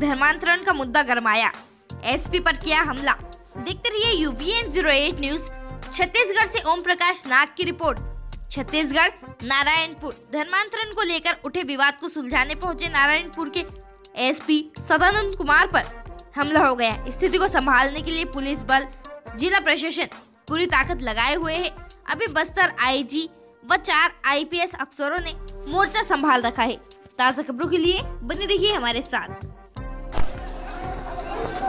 मुद्दा गरमाया। एसपी पर किया हमला। देखते रहिए UVN zero eight news Chhattisgarh से ओम प्रकाश नाग की रिपोर्ट। छत्तीसगढ़, नारायणपुर। धर्मांतरण को लेकर उठे विवाद को सुलझाने पहुँचे नारायणपुर के एसपी सदानंद कुमार पर हमला हो गया। स्थिति को संभालने के लिए पुलिस बल, जिला प्रशासन पूरी ताकत लगाए हुए है। अभी बस्तर आईजी व चार आईपीएस अफसरों ने मोर्चा संभाल रखा है। ताज़ा खबरों के लिए बने रहिए हमारे साथ। Thank you.